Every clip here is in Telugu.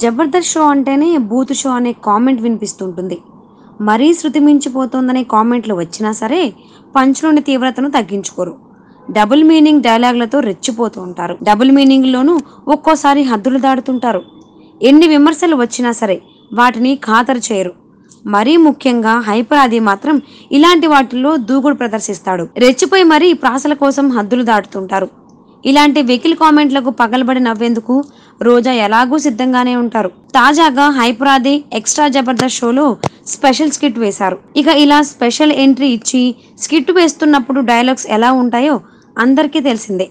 జబర్దస్త్ షో అంటేనే బూత్ షో అనే కామెంట్ వినిపిస్తుంటుంది. మరీ శృతి మించిపోతోందనే కామెంట్లు వచ్చినా సరే పంచులోని తీవ్రతను తగ్గించుకోరు. డబుల్ మీనింగ్ డైలాగులతో రెచ్చిపోతూ ఉంటారు. డబుల్ మీనింగ్లోనూ ఒక్కోసారి హద్దులు దాడుతుంటారు ఎన్ని విమర్శలు వచ్చినా సరే వాటిని ఖాతరు చేయరు. మరీ ముఖ్యంగా హైపర్ ఆది మాత్రం ఇలాంటి వాటిల్లో దూకుడు ప్రదర్శిస్తాడు. రెచ్చిపోయి మరీ ప్రాసల కోసం హద్దులు దాటుతుంటారు. ఇలాంటి వెకిల్ కామెంట్లకు పగలబడి నవ్వేందుకు రోజా ఎలాగూ సిద్ధంగానే ఉంటారు. తాజాగా హైపరాది ఎక్స్ట్రా జబర్దస్త్ షోలో స్పెషల్ స్కిట్ వేశారు. ఇక ఇలా స్పెషల్ ఎంట్రీ ఇచ్చి స్కిట్ వేస్తున్నప్పుడు డైలాగ్స్ ఎలా ఉంటాయో అందరికీ తెలిసిందే.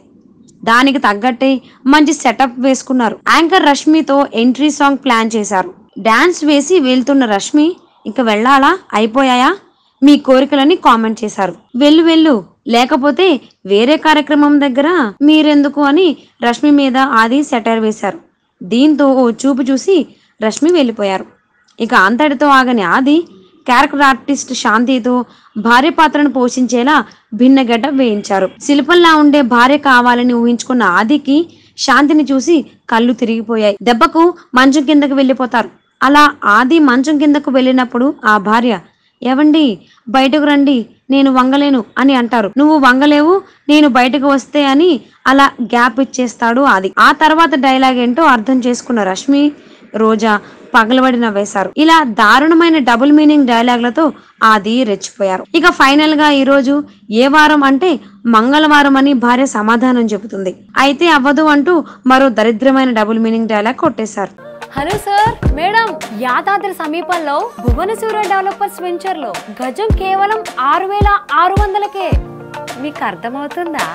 దానికి తగ్గట్టే మంచి సెటప్ వేసుకున్నారు. యాంకర్ రష్మితో ఎంట్రీ సాంగ్ ప్లాన్ చేశారు. డాన్స్ వేసి వెళ్తున్న రష్మి ఇంక వెళ్ళాలా? అయిపోయాయా? మీ కోరికలని కామెంట్ చేశారు. వెళ్ళు వెళ్ళు లేకపోతే వేరే కార్యక్రమం దగ్గర మీరెందుకు అని రష్మి మీద ఆది సెటైర్ వేశారు. దీంతో ఓ చూపు చూసి రష్మి వెళ్ళిపోయారు. ఇక అంతటితో ఆగని ఆది క్యారెక్టర్ ఆర్టిస్ట్ శాంతితో భార్య పాత్రను పోషించేలా భిన్న గెటప్ వేయించారు. శిల్పంలా ఉండే భార్య కావాలని ఊహించుకున్న ఆదికి శాంతిని చూసి కళ్ళు తిరిగిపోయాయి. దెబ్బకు మంచం కిందకు వెళ్ళిపోతారు. అలా ఆది మంచం కిందకు వెళ్ళినప్పుడు ఆ భార్య ఏవండి? బయటకు రండి. నేను వంగలేను అని అంటారు. నువ్వు వంగలేవు నేను బయటకు వస్తే అని అలా గ్యాప్ ఇచ్చేస్తాడు ఆది. ఆ తర్వాత డైలాగ్ ఏంటో అర్థం చేసుకున్న రష్మి రోజా పగలబడి నవ్వేశారు ఇలా దారుణమైన డబుల్ మీనింగ్ డైలాగ్లతో ఆది రెచ్చిపోయారు. ఇక ఫైనల్గా ఈరోజు ఏ వారం అంటే మంగళవారం అని భార్య సమాధానం చెబుతుంది. అయితే అవ్వదు అంటూ మరో దరిద్రమైన డబుల్ మీనింగ్ డైలాగ్ కొట్టేశారు. హలో సార్ మేడం యాదాద్రి సమీపంలో భువనసూర డెవలపర్స్ వెంచర్లో గజం కేవలం ఆరు వేల ఆరు వందలకే. మీకు అర్థమవుతుందా?